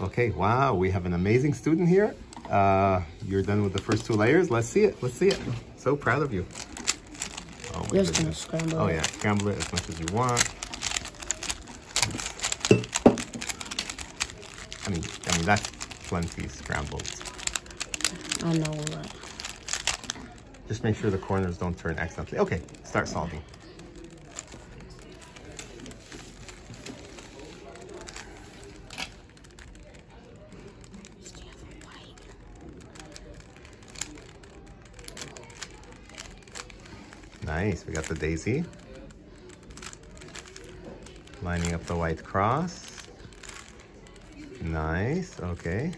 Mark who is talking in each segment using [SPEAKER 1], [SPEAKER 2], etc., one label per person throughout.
[SPEAKER 1] Okay, wow, we have an amazing student here. Uh, you're done with the first two layers. Let's see it. Let's see it. So proud of you. Oh, my
[SPEAKER 2] just gonna scramble
[SPEAKER 1] Oh yeah, scramble it as much as you want. I mean, I mean that's plenty scrambled.
[SPEAKER 2] I know that.
[SPEAKER 1] Just make sure the corners don't turn accidentally. Okay, start solving. Nice, we got the daisy. Lining up the white cross. Nice, okay.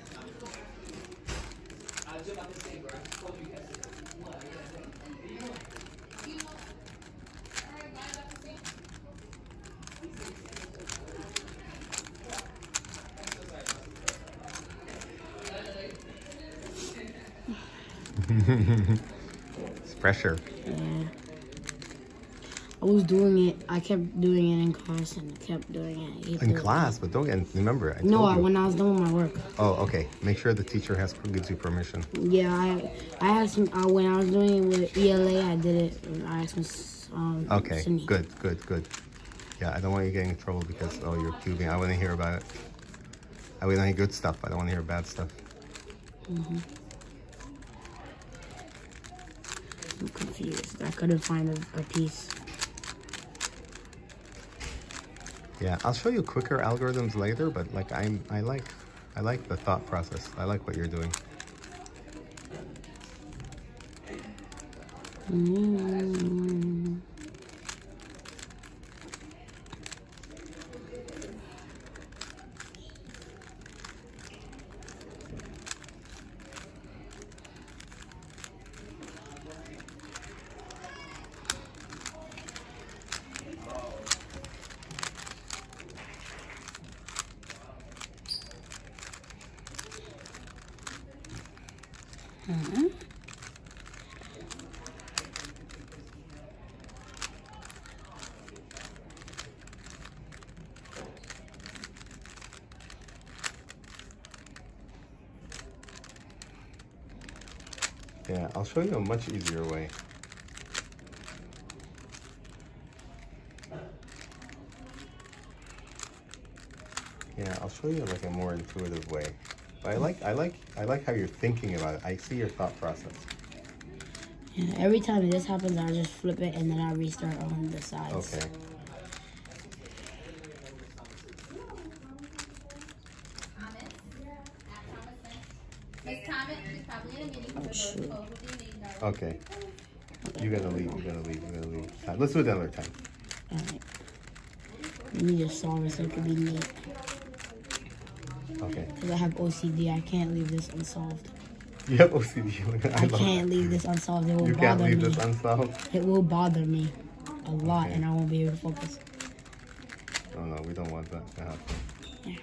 [SPEAKER 1] It's pressure.
[SPEAKER 2] Yeah. I was doing it. I kept doing it in class and kept doing it. He
[SPEAKER 1] In
[SPEAKER 2] it.
[SPEAKER 1] class, but don't get, remember, I
[SPEAKER 2] No,
[SPEAKER 1] told
[SPEAKER 2] I, when I was doing my work.
[SPEAKER 1] Oh, okay. Make sure the teacher has gives you permission.
[SPEAKER 2] Yeah, I I asked him uh, when I was doing it with ELA. I did it. I asked Miss um,
[SPEAKER 1] Okay,
[SPEAKER 2] Sydney.
[SPEAKER 1] good, good, good. Yeah, I don't want you getting in trouble because, oh, you're cubing. I want to hear about it. I want to hear good stuff. I don't want to hear bad stuff.
[SPEAKER 2] I'm confused. I couldn't find a, a piece.
[SPEAKER 1] Yeah, I'll show you quicker algorithms later, but like I'm, I like, I like the thought process. I like what you're doing.
[SPEAKER 2] Mm. Mm-hmm.
[SPEAKER 1] Yeah, I'll show you a much easier way. Yeah, I'll show you like a more intuitive way. But I like, I like, I like how you're thinking about it. I see your thought process.
[SPEAKER 2] Yeah, every time this happens, I just flip it and then I restart on the sides.
[SPEAKER 1] Okay.
[SPEAKER 3] Miss Thomas is probably in a meeting.
[SPEAKER 2] Oh,
[SPEAKER 3] so
[SPEAKER 2] shoot.
[SPEAKER 3] close with your meeting now.
[SPEAKER 1] Okay. You gotta leave. You gotta leave. You gotta leave. Let's do it another time.
[SPEAKER 2] Alright. Me just solve it so it can be neat.
[SPEAKER 1] Okay.
[SPEAKER 2] Because I have OCD, I can't leave this unsolved.
[SPEAKER 1] You have OCD. I,
[SPEAKER 2] I can't
[SPEAKER 1] that.
[SPEAKER 2] leave this unsolved. It will
[SPEAKER 1] You can't
[SPEAKER 2] bother
[SPEAKER 1] leave
[SPEAKER 2] me.
[SPEAKER 1] this unsolved.
[SPEAKER 2] It will bother me a lot,
[SPEAKER 1] Okay.
[SPEAKER 2] and I won't be able to focus.
[SPEAKER 1] Oh no, we don't want that to happen.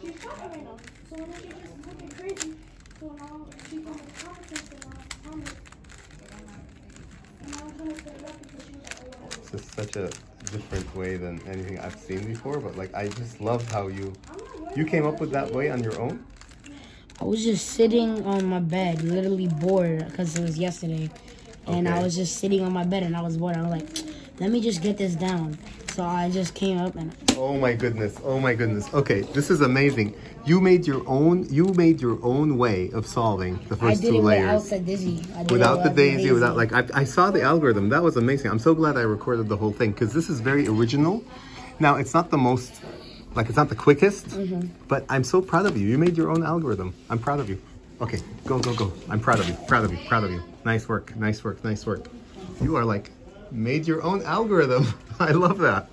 [SPEAKER 4] She's talking right now. So then she's just looking crazy. So now she's on the conference and now comments. And now I'm trying to set it up because she was like, oh, yeah.
[SPEAKER 1] This is such a different way than anything I've seen before. But like, I just love how you you came up with that way on your own.
[SPEAKER 2] I was just sitting on my bed, literally bored because it was yesterday. And I was just sitting on my bed and I was bored. I was like, let me just get this down. So I just came up and
[SPEAKER 1] Oh my goodness. Oh my goodness. Okay, this is amazing. You made your own. You made your own way of solving the first two
[SPEAKER 2] it without
[SPEAKER 1] layers.
[SPEAKER 2] the daisy. I did it
[SPEAKER 1] without the daisy, without like I, I saw the algorithm. That was amazing. I'm so glad I recorded the whole thing because this is very original. Now it's not the most, like it's not the quickest,
[SPEAKER 2] Mm-hmm.
[SPEAKER 1] but I'm so proud of you. You made your own algorithm. I'm proud of you. Okay, go go go. I'm proud of you. Proud of you. Proud of you. Nice work. Nice work. Nice work. You are like made your own algorithm. I love that.